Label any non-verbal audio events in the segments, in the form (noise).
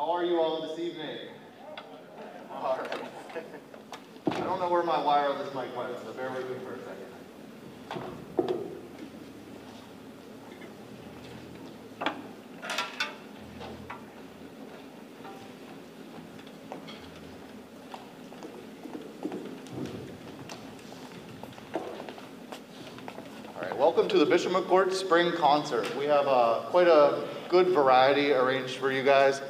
How are you all this evening? All right. I don't know where my wireless mic went, so bear with me for a second. All right, welcome to the Bishop McCort Spring Concert. We have uh, quite a good variety arranged for you guys.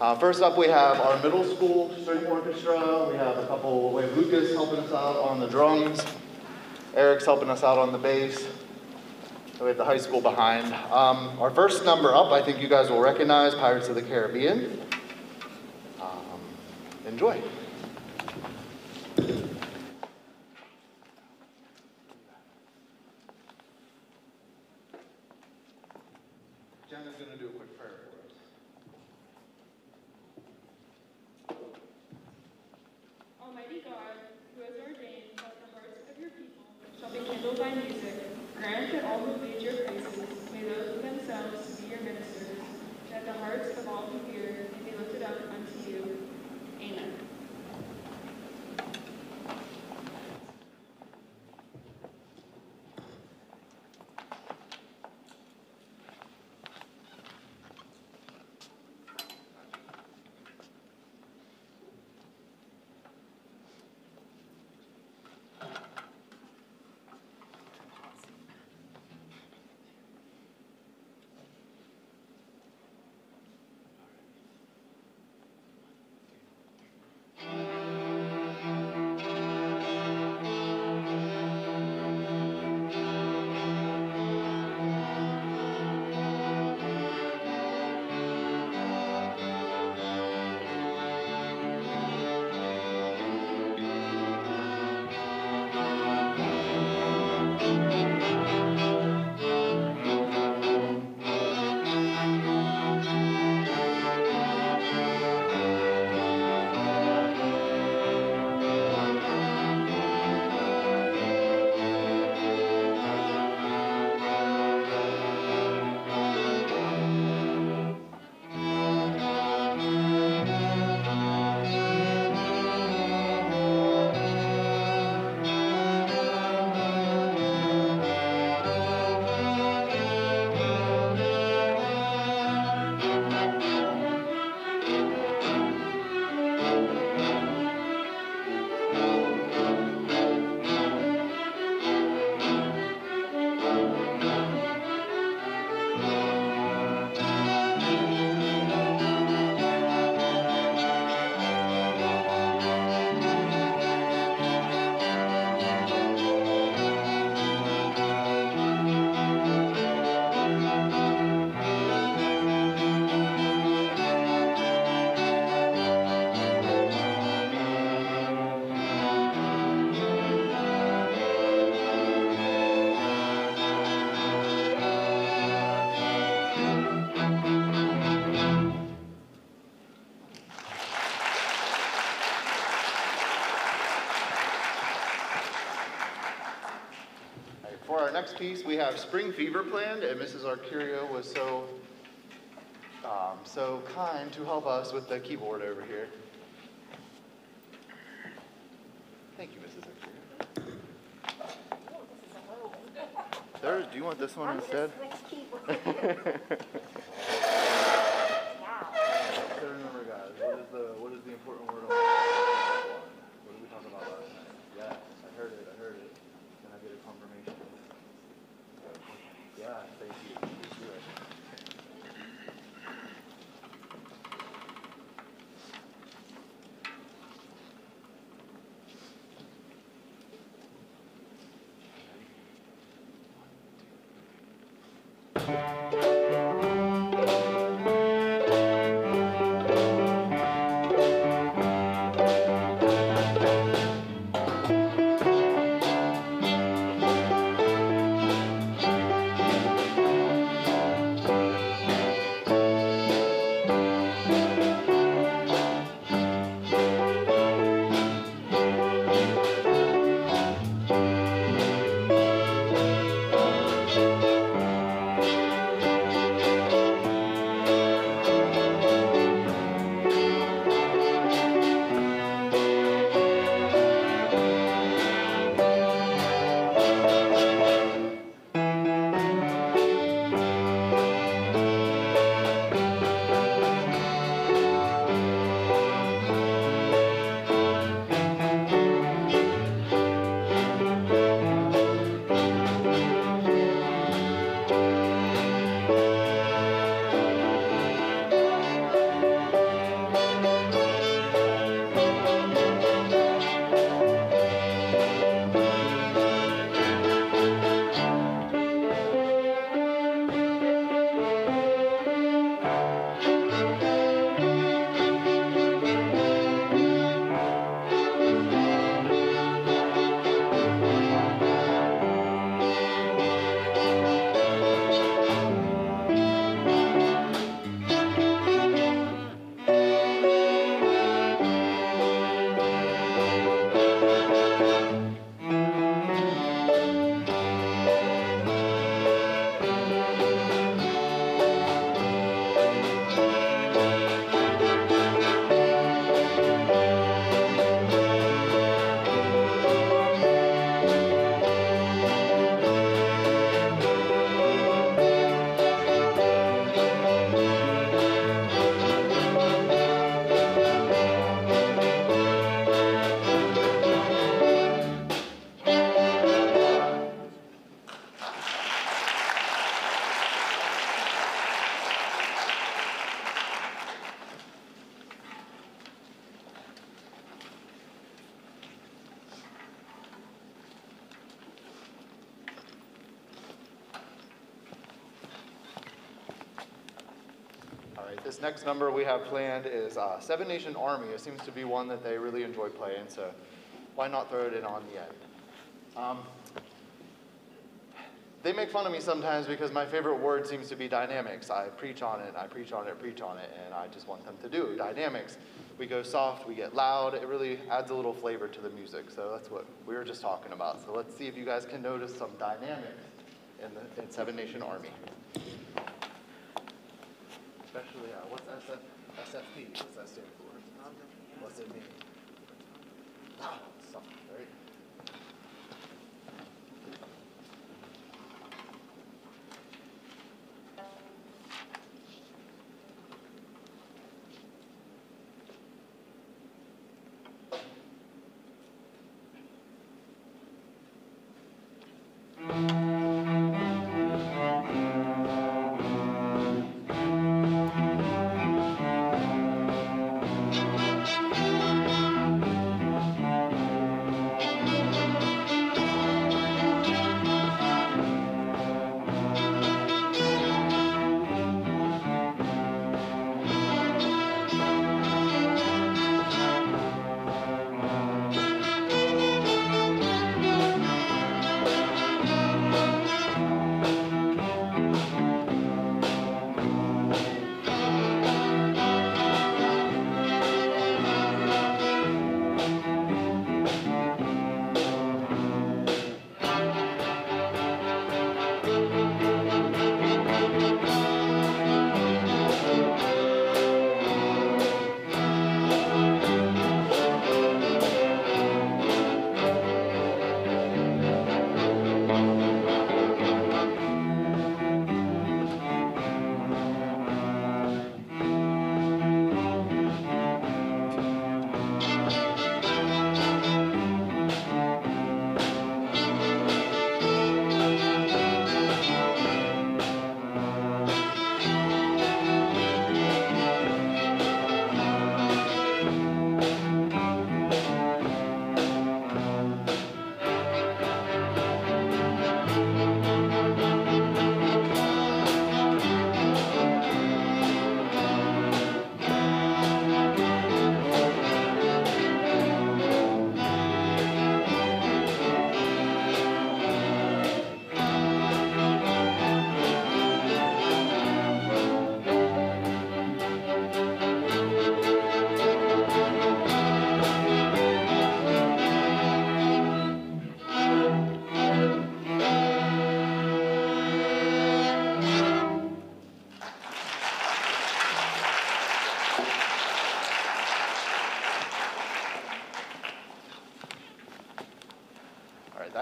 Uh, first up, we have our middle school string orchestra. We have a couple, we have Lucas helping us out on the drums. Eric's helping us out on the bass. We have the high school behind. Um, our first number up, I think you guys will recognize Pirates of the Caribbean. Um, enjoy. Next piece, we have Spring Fever planned, and Mrs. Arcurio was so, um, so kind to help us with the keyboard over here. Thank you, Mrs. Arcurio. There, do you want this one instead? (laughs) next number we have planned is uh, Seven Nation Army. It seems to be one that they really enjoy playing, so why not throw it in on the end? Um, they make fun of me sometimes because my favorite word seems to be dynamics. I preach on it, I preach on it, preach on it, and I just want them to do dynamics. We go soft, we get loud. It really adds a little flavor to the music. So that's what we were just talking about. So let's see if you guys can notice some dynamics in the in Seven Nation Army. Especially, uh, what's SF, SFP? What's that stand for? What's it mean?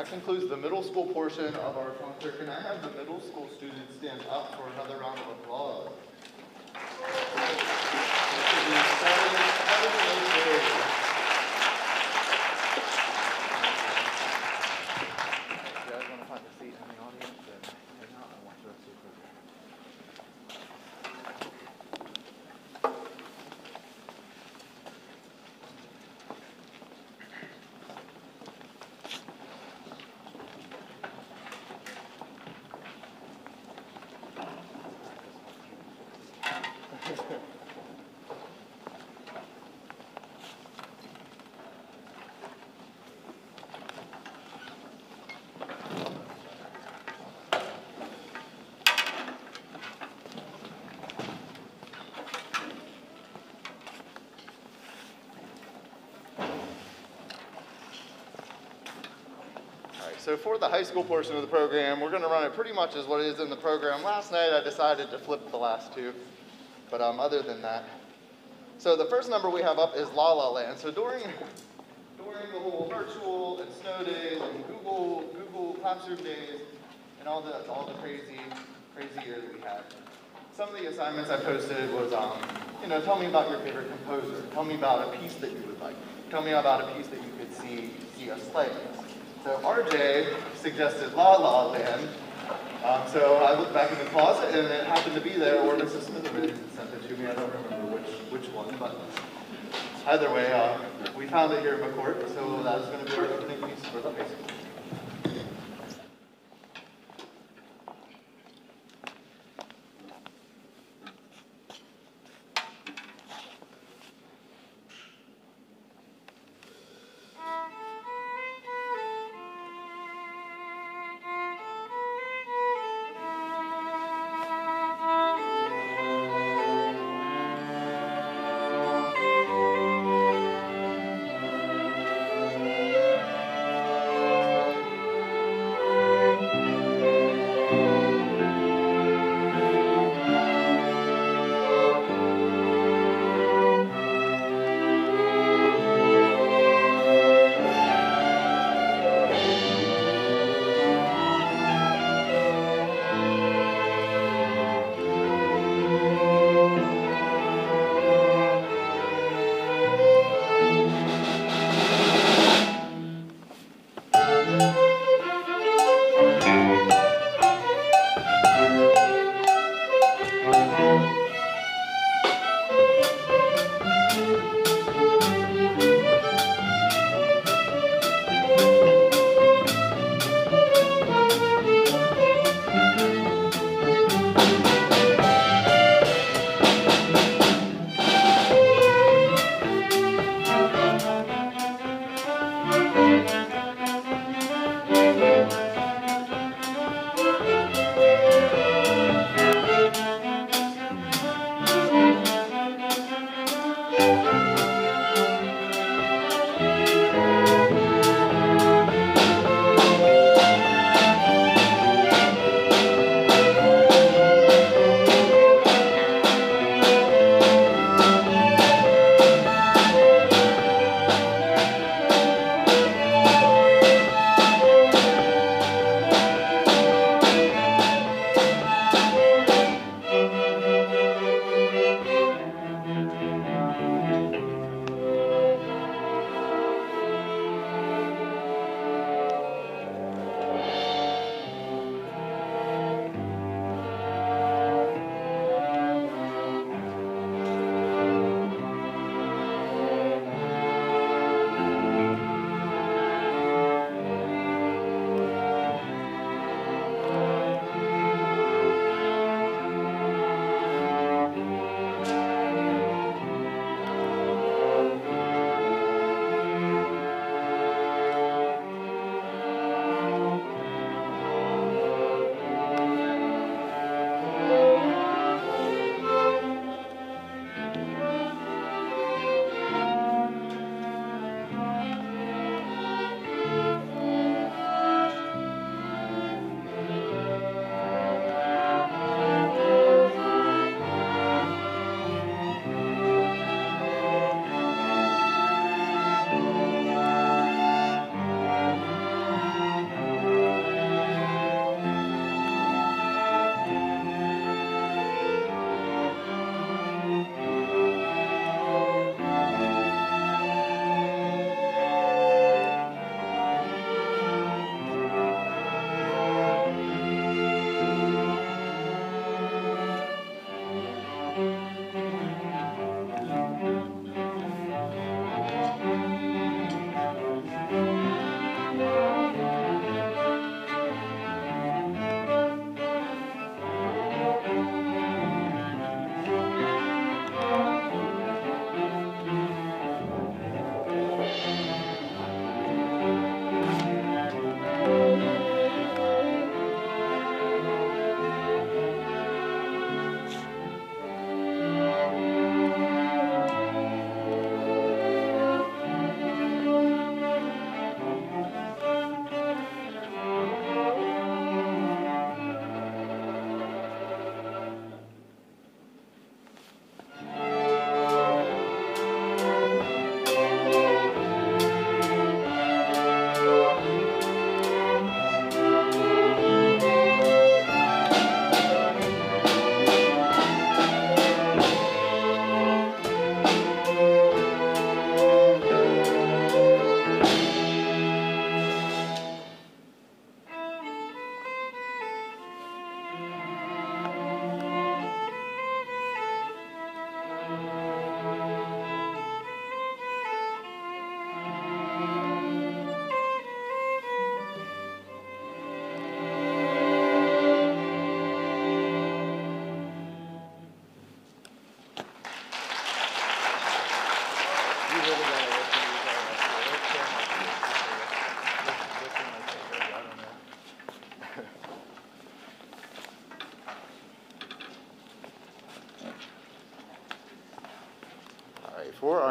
That concludes the middle school portion of our concert. Can I have the middle school students stand up for another round of applause? This is the seventh- seventh and eighth grade. If you guys want to find a seat in the audience, then hang out and watch the rest of the program. All right, so for the high school portion of the program, we're going to run it pretty much as what is in the program. Last night, I decided to flip the last two, but um, other than that. So the first number we have up is La La Land. So during, during the whole virtual and snow days and Google, Google Classroom days and all the, all the crazy, crazy year that we had, some of the assignments I posted was, um, you know, tell me about your favorite composer. Tell me about a piece that you would like. Tell me about a piece that you could see, see us play. So RJ suggested La La Land. Um, so I looked back in the closet and it happened to be there, or Mrs. Smitherman sent it to me. I don't remember which, which one, but either way, uh, we found it here in McCort. So that is going to be our opening piece for the high school.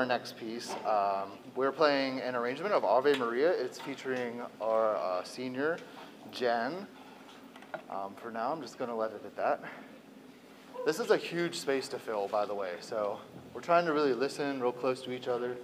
Our next piece, um, we're playing an arrangement of Ave Maria. It's featuring our uh, senior, Jen. Um, for now, I'm just going to let it at that. This is a huge space to fill, by the way, so we're trying to really listen real close to each other.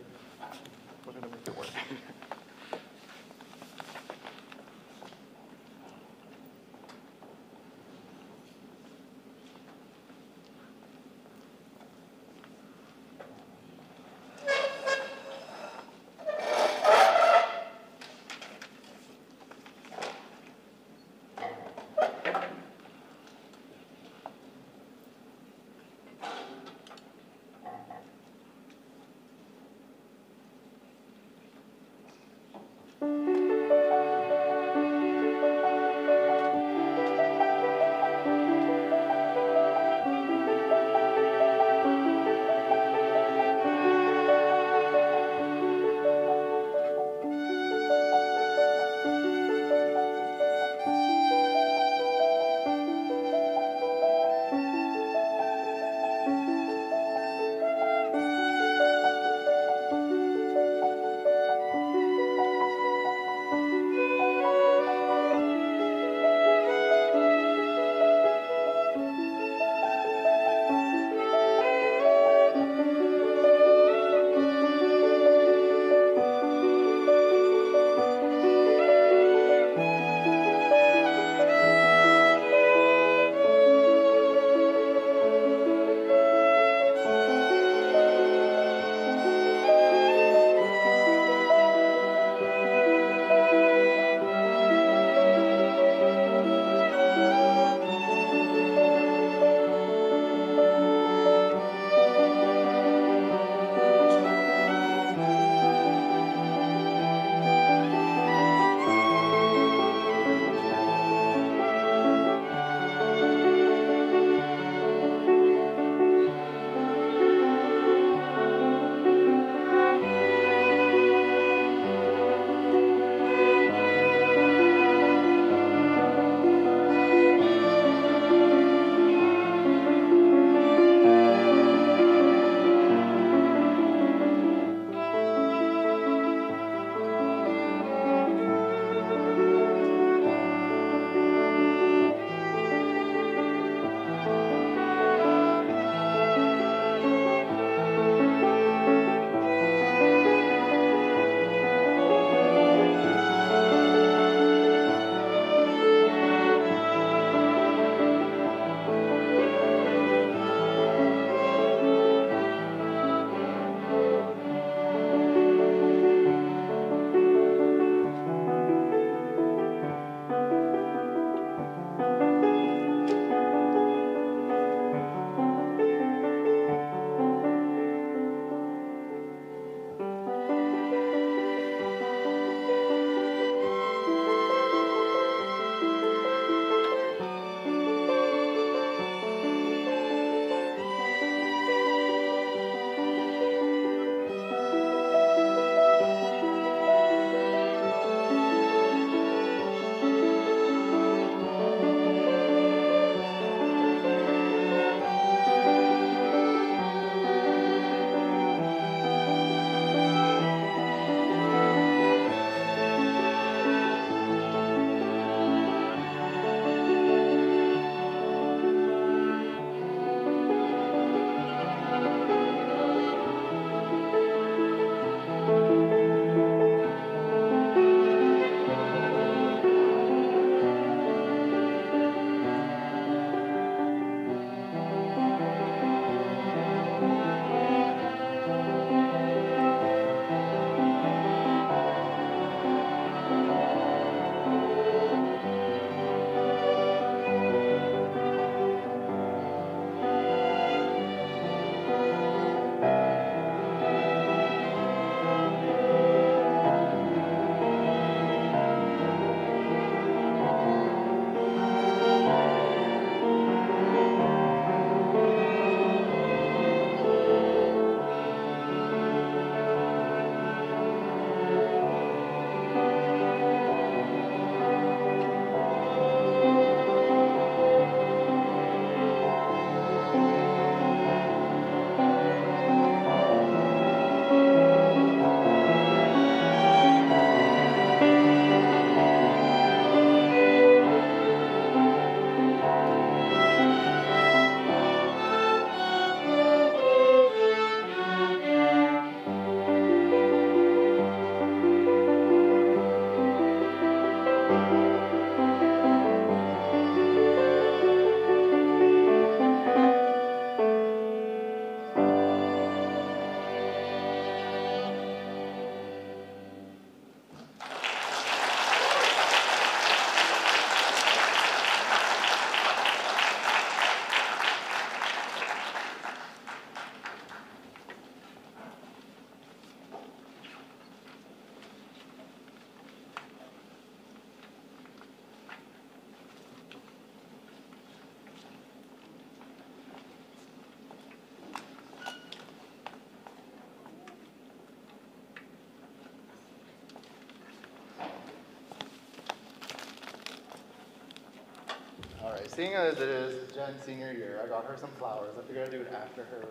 Seeing as it is Jen's senior year, I got her some flowers. I figured I'd do it after her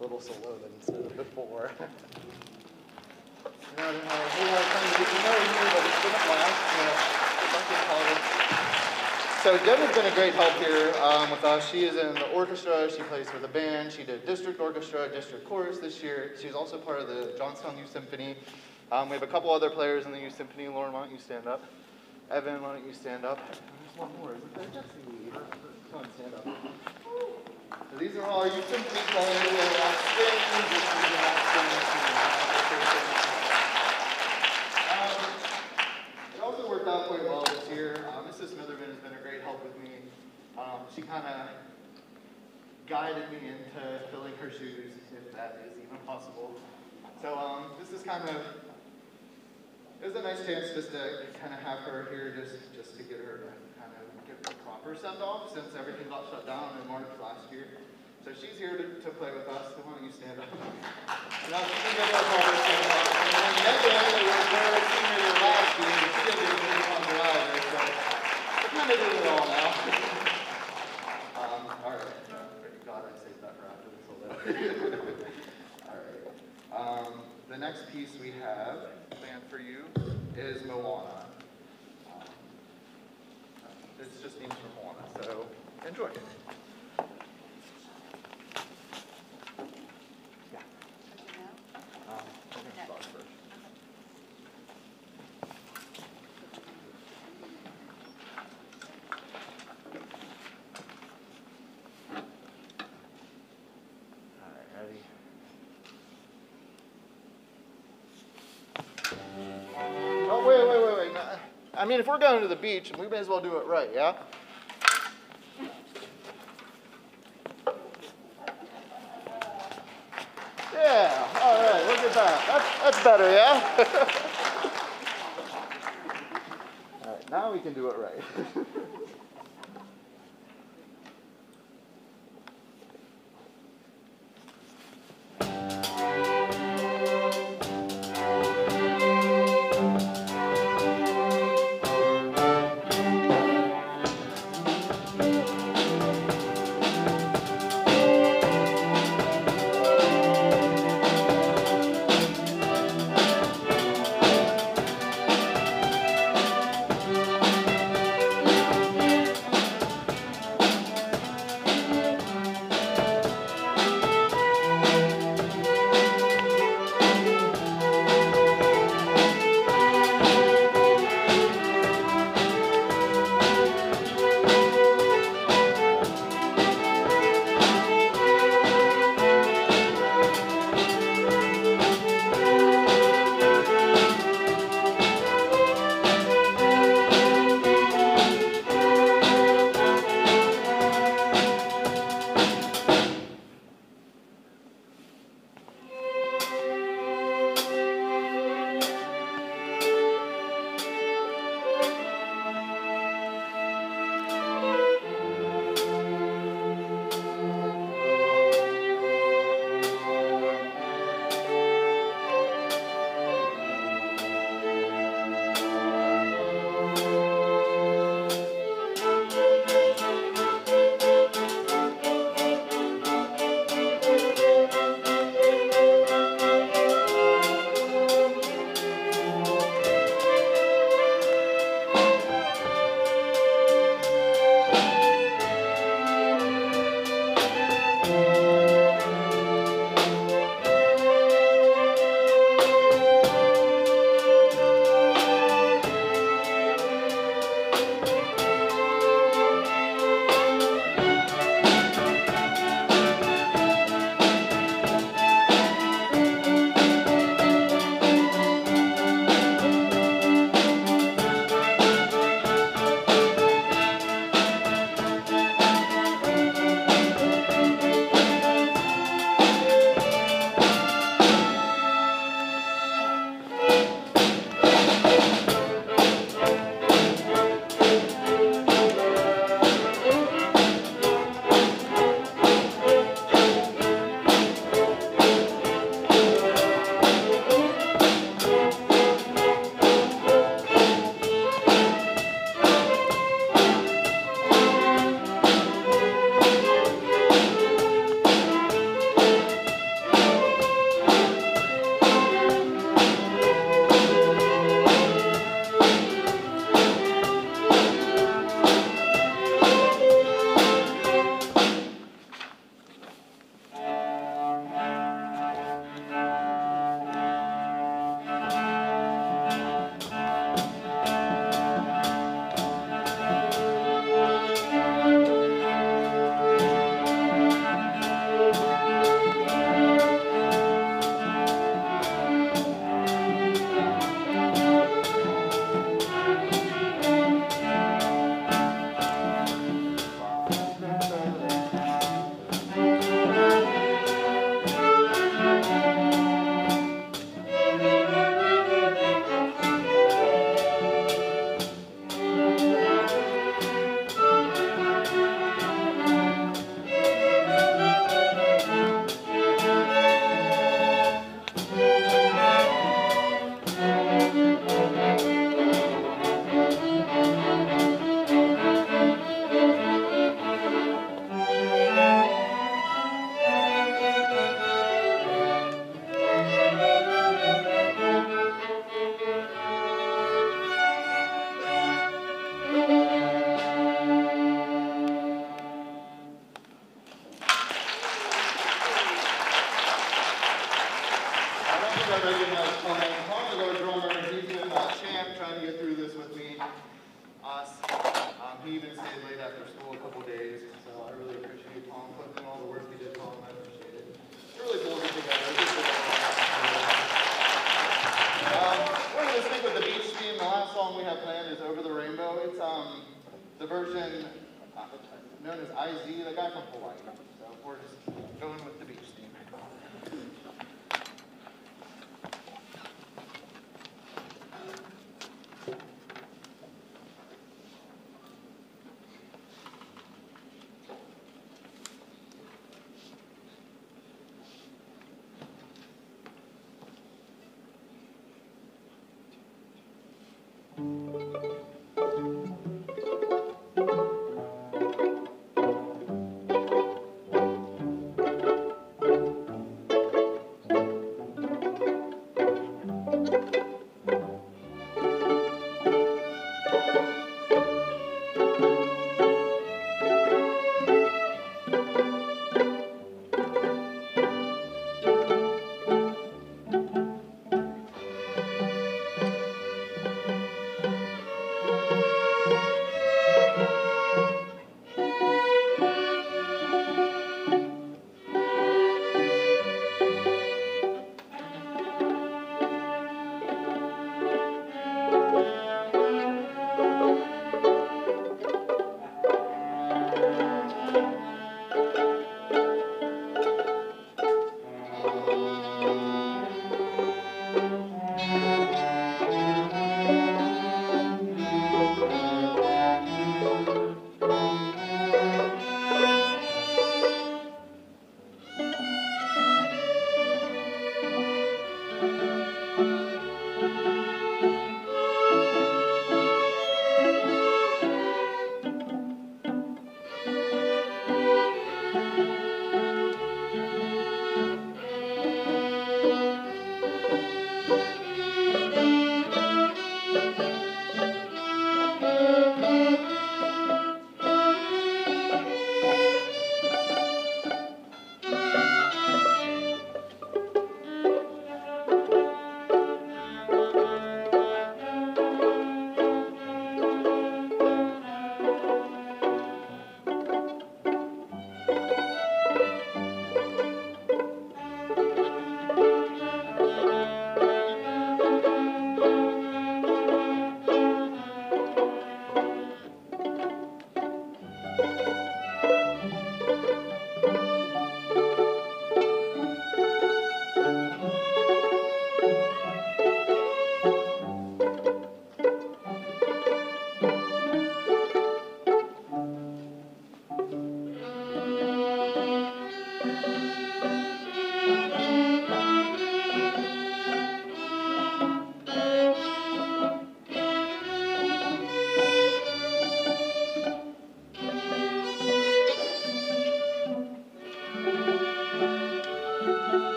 little solo instead (laughs) of before. (laughs) You know, I didn't have a whole lot of time to get to know you, but it's been a blast. You know, bunch of colleagues. So Jen has been a great help here um, with us. She is in the orchestra. She plays with a band. She did district orchestra, district chorus this year. She's also part of the Johnstown Youth Symphony. Um, we have a couple other players in the Youth Symphony. Lauren, why don't you stand up? Evan, why don't you stand up? There's one more, isn't there? Jesse, So these are all Symphony players. We have Rock Springs, this is and, uh, um, it also worked out quite well this year. Uh, Mrs. Smitherman has been a great help with me. Um, she kind of guided me into filling her shoes, if that is even possible. So um, this is kind of, it was a nice chance just to kind of have her here just, just to get her to the proper send off since everything got shut down in March last year. So she's here to, to play with us. So why don't you stand up? Now she can get her proper send off. And then who was her senior year last year, she did it really on the rider. So we're kind of doing it all now. um, all right. Thank God I saved that for after this whole All right. Um, the next piece we have planned for you is Moana. It's just names from Moana, so enjoy. Yeah. Um, we're gonna start first. All right, ready? Oh, wait, wait, wait, wait. no, I mean, if we're going to the beach, we may as well do it right, yeah? Yeah, all right, look at that. That's, that's better, yeah? (laughs) all right, now we can do it right. (laughs)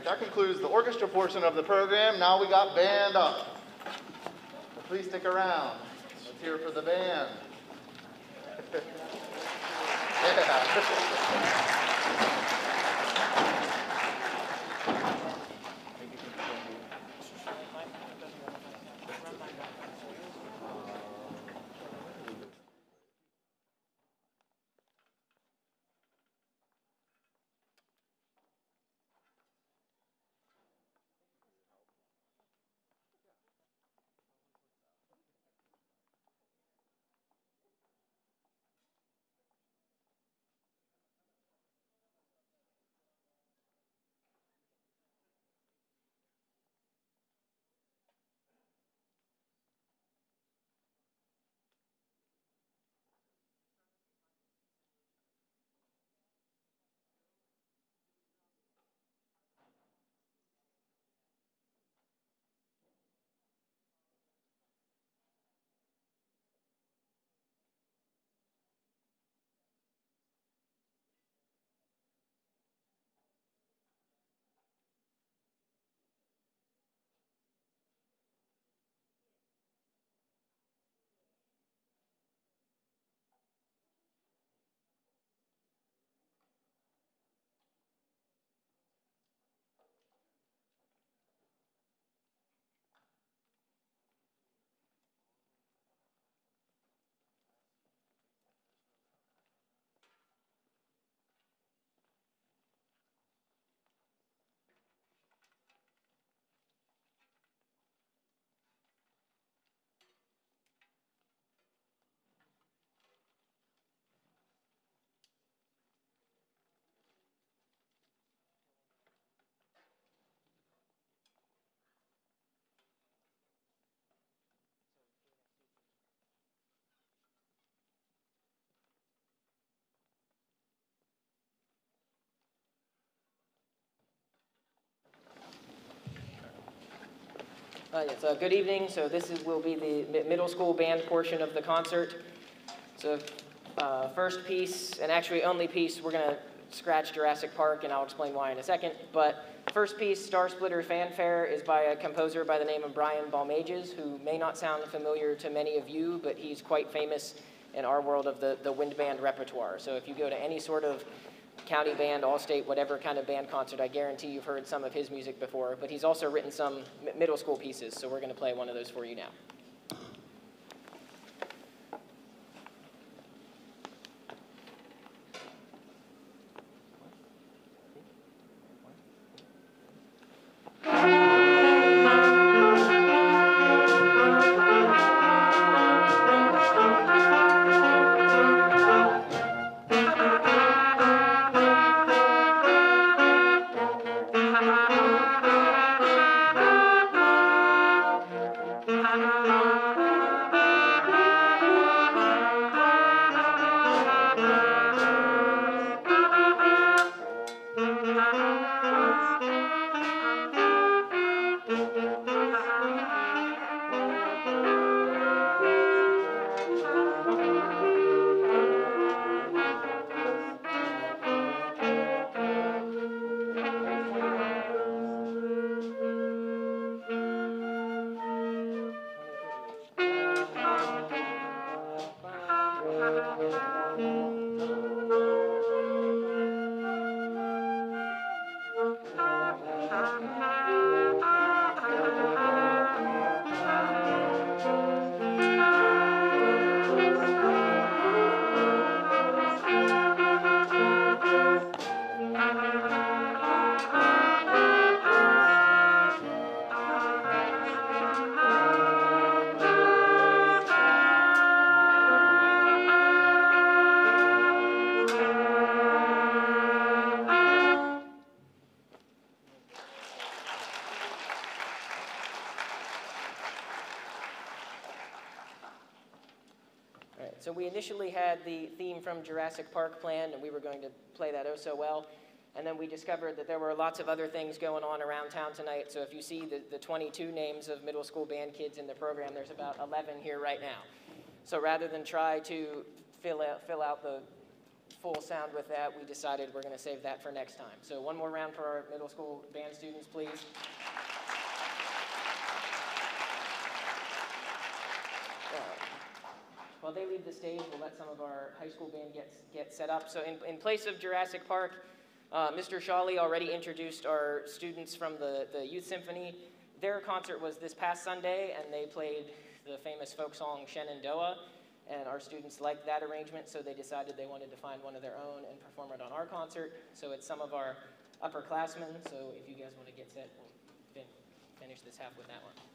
right, that concludes the orchestra portion of the program. Now we got band up. So please stick around. Let's hear for the band. (laughs) yeah. (laughs) Uh, yes, uh, good evening. So this is, will be the middle school band portion of the concert. So uh, first piece, and actually only piece, we're going to scratch Jurassic Park, and I'll explain why in a second. But first piece, Star Splitter Fanfare, is by a composer by the name of Brian Balmages, who may not sound familiar to many of you, but he's quite famous in our world of the, the wind band repertoire. So if you go to any sort of county band, all state, whatever kind of band concert, I guarantee you've heard some of his music before. But he's also written some mi- middle school pieces, so we're going to play one of those for you now. Jurassic Park planned, and we were going to play that oh so well. And then we discovered that there were lots of other things going on around town tonight. So if you see the, the 22 names of middle school band kids in the program, there's about 11 here right now. So rather than try to fill out, fill out the full sound with that, we decided we're going to save that for next time. So one more round for our middle school band students, please. While they leave the stage, we'll let some of our high school band get, get set up. So in, in place of Jurassic Park, uh, Mr. Shawley already introduced our students from the, the Youth Symphony. Their concert was this past Sunday, and they played the famous folk song Shenandoah. And our students liked that arrangement, so they decided they wanted to find one of their own and perform it on our concert. So it's some of our upperclassmen. So if you guys want to get set, we'll fin- finish this half with that one.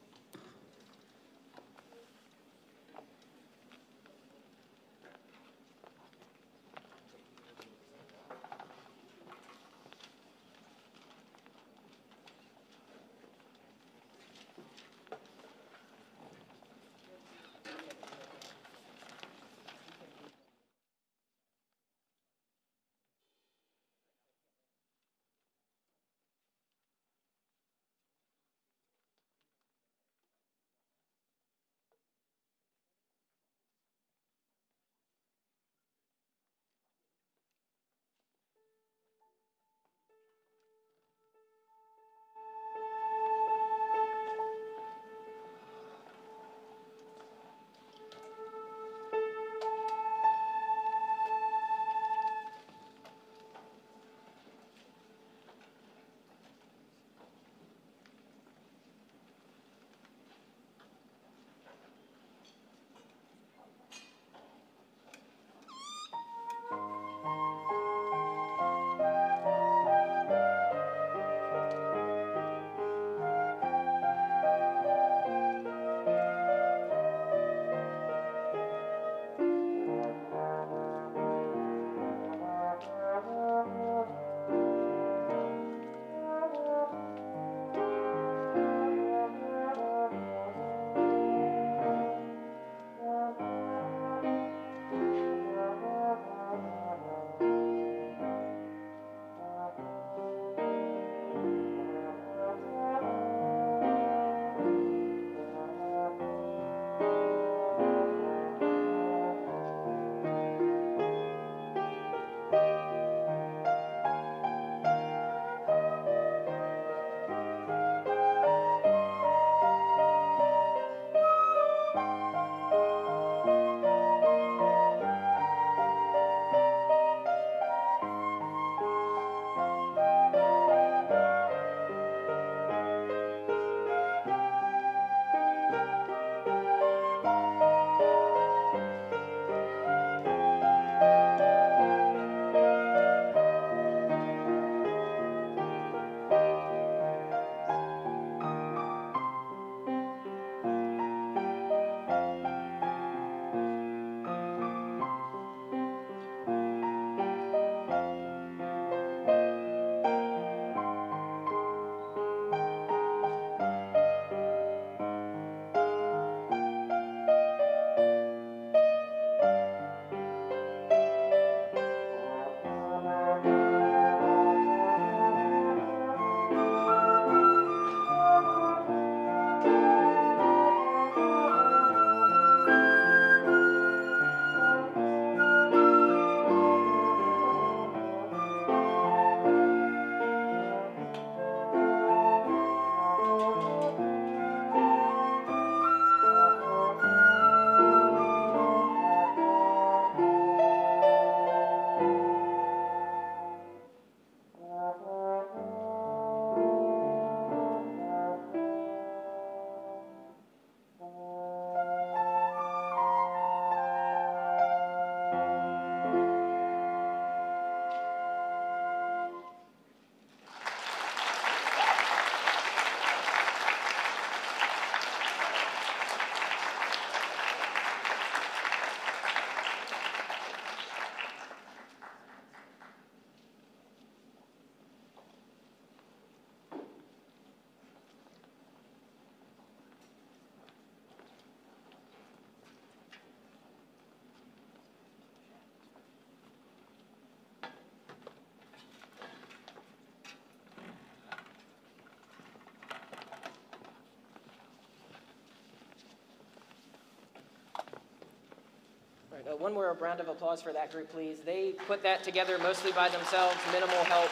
Uh, one more round of applause for that group, please. They put that together mostly by themselves, minimal help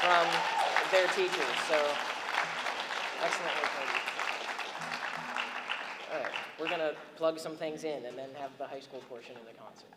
from their teachers, so excellent work. All right, we're gonna plug some things in and then have the high school portion of the concert.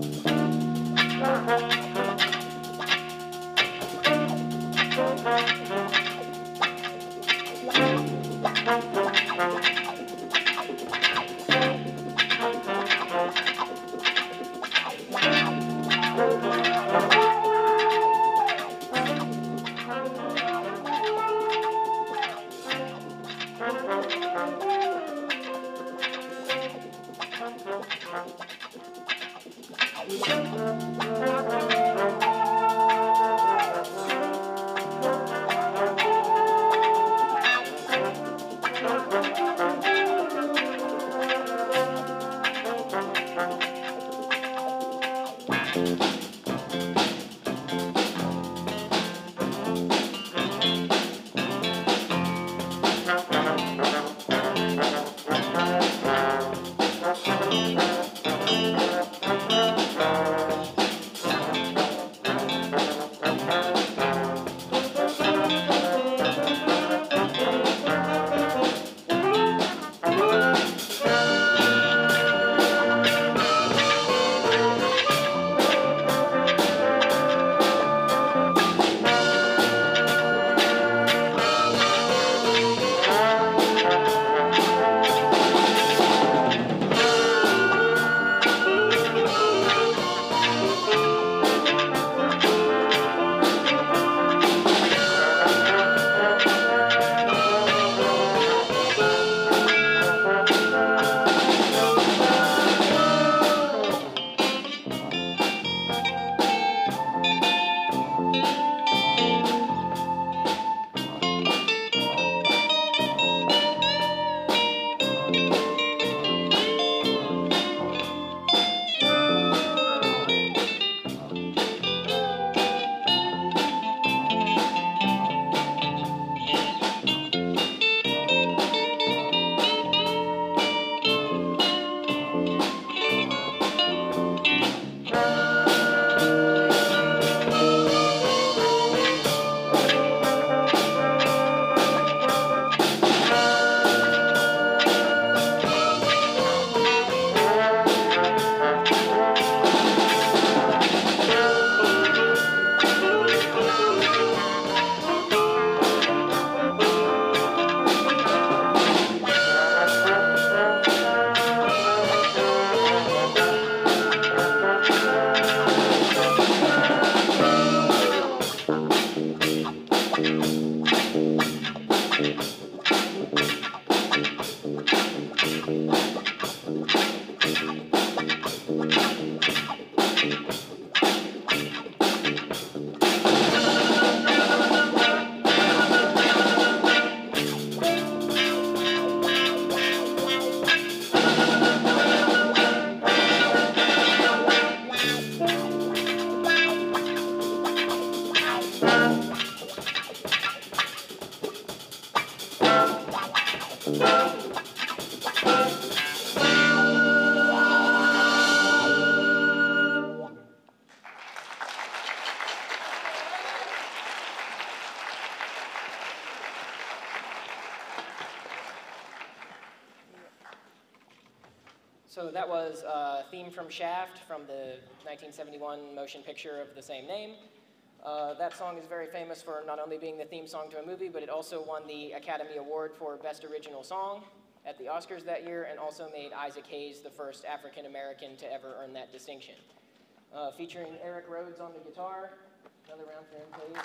So 1971 motion picture of the same name. Uh, that song is very famous for not only being the theme song to a movie, but it also won the Academy Award for Best Original Song at the Oscars that year and also made Isaac Hayes the first African American to ever earn that distinction. Uh, featuring Eric Rhodes on the guitar. Another round for him, please.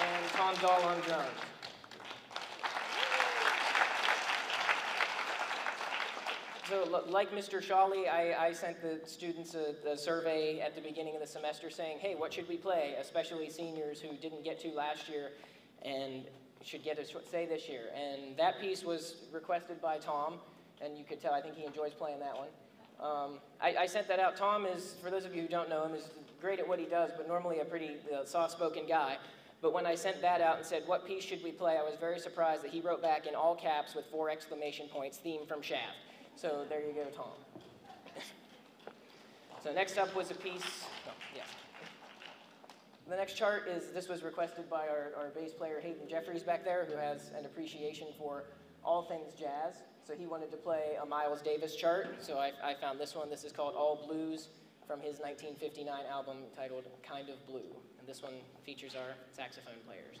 And Tom Dahl on drums. So like Mr. Shawley, I, I sent the students a, a survey at the beginning of the semester saying, hey, what should we play? Especially seniors who didn't get to last year and should get a sh- say this year. And that piece was requested by Tom, and you could tell, I think he enjoys playing that one. Um, I, I sent that out. Tom is, for those of you who don't know him, is great at what he does, but normally a pretty uh, soft-spoken guy. But when I sent that out and said, what piece should we play, I was very surprised that he wrote back in all caps with four exclamation points, theme from Shaft. So there you go, Tom. so next up was a piece, oh, yes. The next chart is, this was requested by our, our bass player Hayden Jeffries back there, who has an appreciation for all things jazz. So he wanted to play a Miles Davis chart, so I, I found this one. This is called All Blues from his 1959 album titled Kind of Blue. And this one features our saxophone players.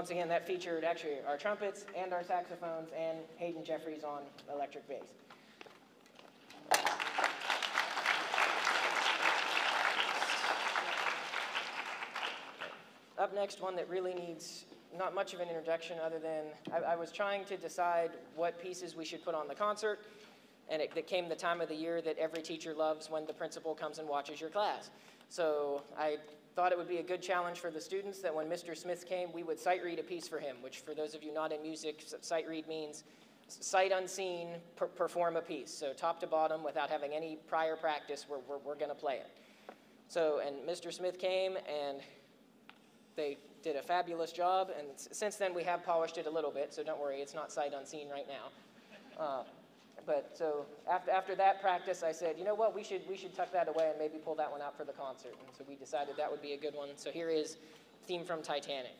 Once again, that featured actually our trumpets and our saxophones and Hayden Jeffries on electric bass. Up next, one that really needs not much of an introduction other than I, I was trying to decide what pieces we should put on the concert, and it, it came the time of the year that every teacher loves when the principal comes and watches your class. So I thought it would be a good challenge for the students that when Mr. Smith came, we would sight read a piece for him, which for those of you not in music, sight read means sight unseen, per- perform a piece. So top to bottom, without having any prior practice, we're, we're, we're going to play it. So, and Mr. Smith came and they did a fabulous job, and since then we have polished it a little bit, so don't worry, it's not sight unseen right now. Uh, but so after, after that practice, I said, you know what, we should, we should tuck that away and maybe pull that one out for the concert. And so we decided that would be a good one. So here is theme from Titanic.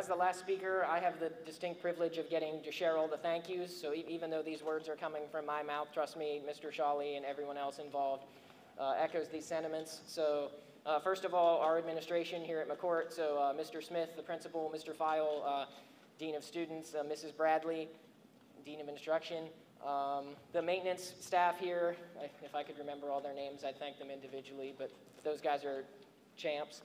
As the last speaker, I have the distinct privilege of getting to share all the thank yous. So even though these words are coming from my mouth, trust me, Mr. Shawley and everyone else involved uh, echoes these sentiments. So uh, first of all, our administration here at McCort, so uh, Mr. Smith, the principal, Mr. File, uh, Dean of Students, uh, Mrs. Bradley, Dean of Instruction. Um, The maintenance staff here, if I could remember all their names, I'd thank them individually, but those guys are champs.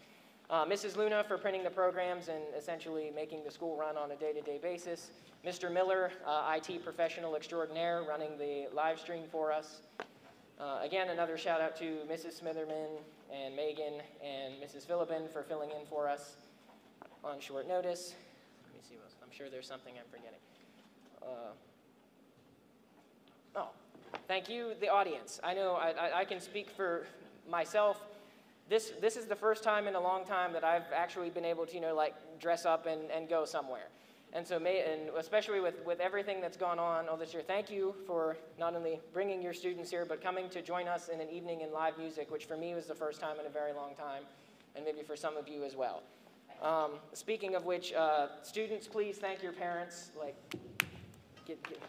Uh, Mrs. Luna for printing the programs and essentially making the school run on a day-to-day basis. Mr. Miller, uh, IT professional extraordinaire, running the live stream for us. Uh, Again, another shout out to Mrs. Smitherman and Megan and Mrs. Philippin for filling in for us on short notice. Let me see, what- I'm sure there's something I'm forgetting. Uh, Oh, thank you, the audience. I know I, I, I can speak for myself. This, this is the first time in a long time that I've actually been able to, you know, like dress up and, and go somewhere. And so, may, and especially with, with everything that's gone on all this year, thank you for not only bringing your students here, but coming to join us in an evening in live music, which for me was the first time in a very long time, and maybe for some of you as well. Um, speaking of which, uh, students, please thank your parents. Like, get, get,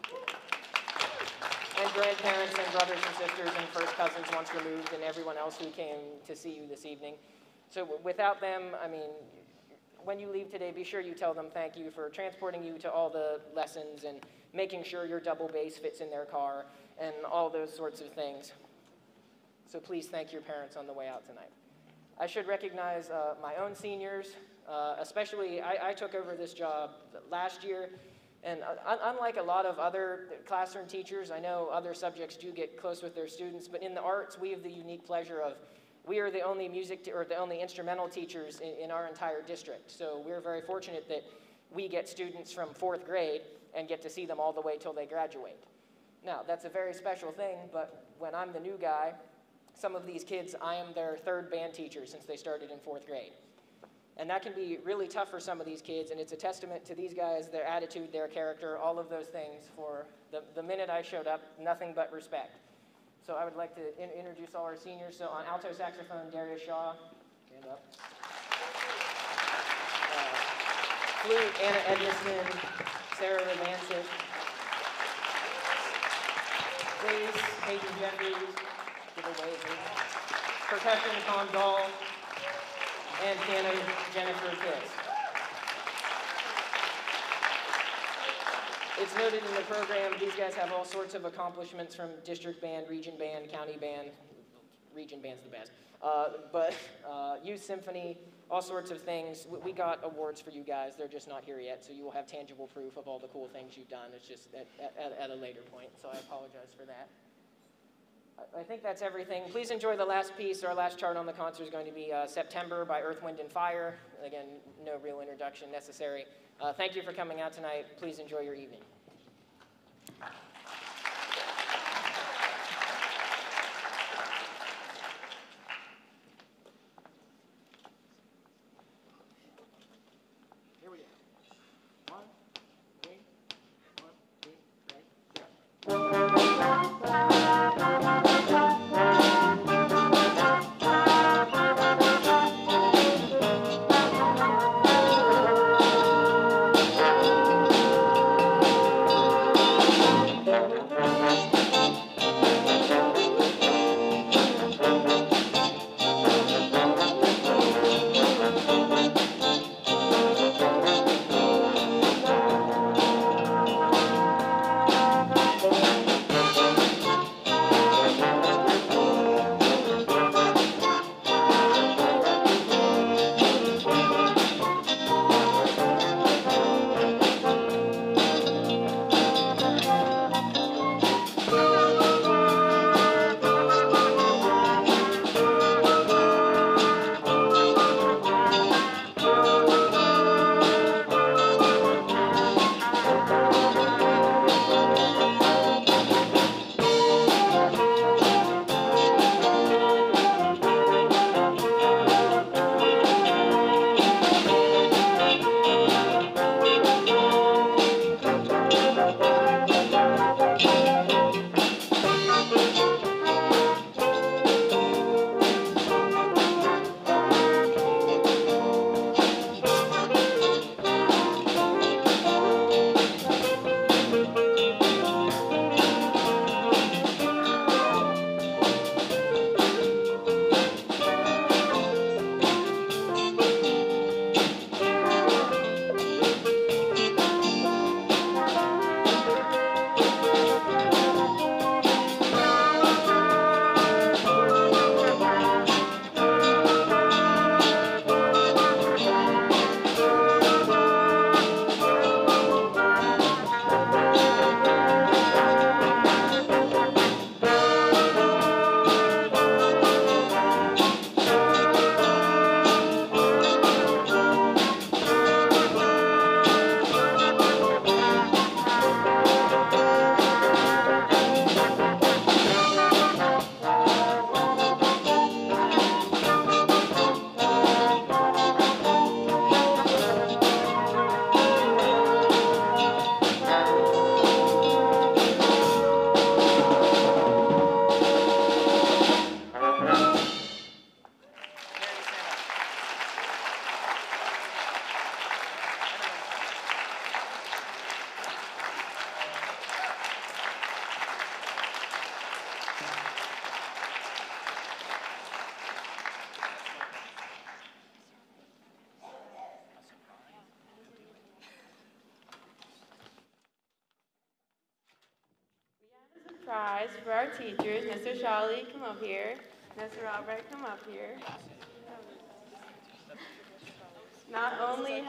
and grandparents and brothers and sisters and first cousins once removed and everyone else who came to see you this evening. So without them, I mean, when you leave today, be sure you tell them thank you for transporting you to all the lessons and making sure your double bass fits in their car and all those sorts of things. So please thank your parents on the way out tonight. I should recognize uh, my own seniors, uh, especially I, I took over this job last year, and uh, unlike a lot of other classroom teachers, I know other subjects do get close with their students, but in the arts, we have the unique pleasure of we are the only music or the only instrumental teachers in, in our entire district. So we're very fortunate that we get students from fourth grade and get to see them all the way till they graduate. Now, that's a very special thing, but when I'm the new guy, some of these kids, I am their third band teacher since they started in fourth grade. And that can be really tough for some of these kids, and it's a testament to these guys, their attitude, their character, all of those things. For the, the minute I showed up, nothing but respect. So I would like to in- introduce all our seniors. So on alto saxophone, Darius Shaw, stand up. Uh, flute, Anna Edmiston, Sarah Romancic. Bass, Hayden Jeffries, give a wave. Percussion, Tom Dahl, and piano, Jennifer Kiss. It's noted in the program, these guys have all sorts of accomplishments from district band, region band, county band, region band's the best. Uh, but uh, youth symphony, all sorts of things. We, we got awards for you guys. They're just not here yet, so you will have tangible proof of all the cool things you've done. It's just at, at, at a later point, so I apologize for that. I- think that's everything. Please enjoy the last piece. Our last chart on the concert is going to be uh, September by Earth, Wind, and Fire. Again, no real introduction necessary. Uh, thank you for coming out tonight. Please enjoy your evening.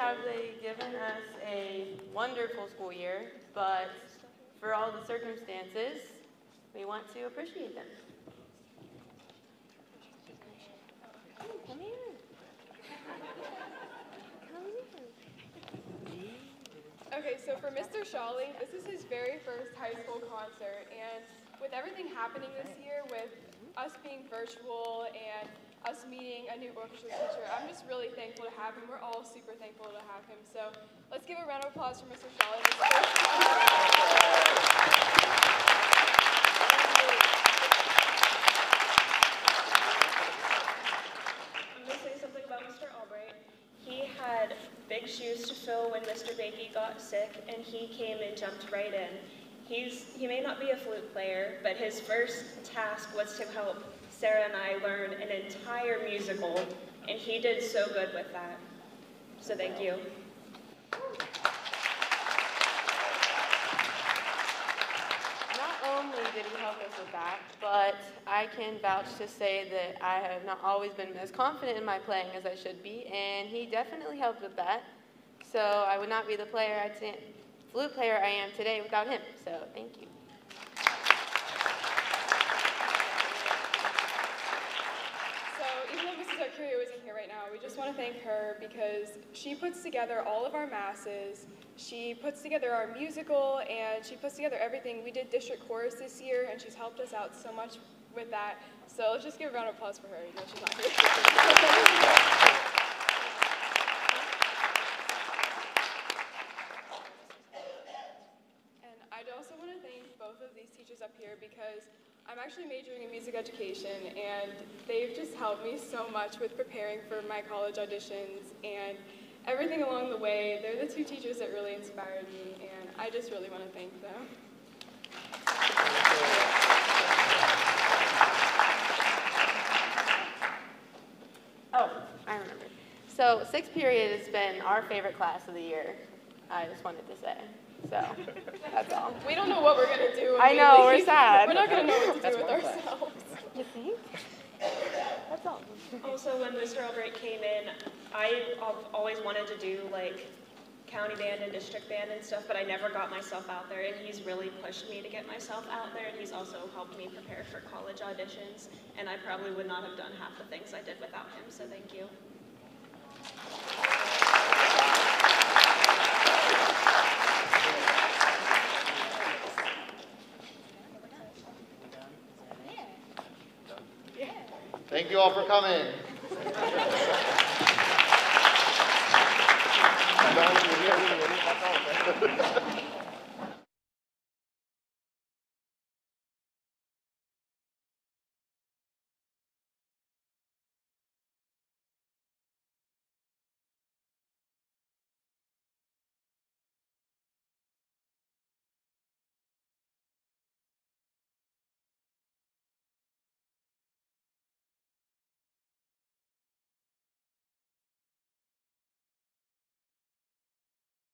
Have they given us a wonderful school year, but for all the circumstances, we want to appreciate them. Come here. Come here. Okay, so for Mr. Shawley, this is his very first high school concert, and with everything happening this year, with us being virtual and us meeting a new orchestra teacher, I'm just really thankful to have him. We're all super thankful to have him. So let's give a round of applause for Mr. First I'm going to say something about Mr. Albright. He had big shoes to fill when Mr. Bakey got sick, and he came and jumped right in. He's, he may not be a flute player, but his first task was to help Sarah and I learn an entire musical, and he did so good with that. So thank you. Not only did he help us with that, but I can vouch to say that I have not always been as confident in my playing as I should be, and he definitely helped with that. So I would not be the player I flute player I am today without him. So thank you. So though isn't here right now, we just want to thank her because she puts together all of our masses. She puts together our musical and she puts together everything. We did district chorus this year and she's helped us out so much with that. So let's just give a round of applause for her, even though she's not here. And I'd also want to thank both of these teachers up here because I'm actually majoring in music education and they've just helped me so much with preparing for my college auditions and everything along the way. They're the two teachers that really inspired me and I just really want to thank them. Oh, I remember. So sixth period has been our favorite class of the year. I just wanted to say. So that's all. We don't know what we're going to do. when I we know, we're sad. We're not going to know what to That's do with one class. ourselves. You think? That's all. Also, when Mr. Albright came in, I al- always wanted to do like county band and district band and stuff, but I never got myself out there, and he's really pushed me to get myself out there, and he's also helped me prepare for college auditions, and I probably would not have done half the things I did without him, so thank you. You all for coming. (laughs)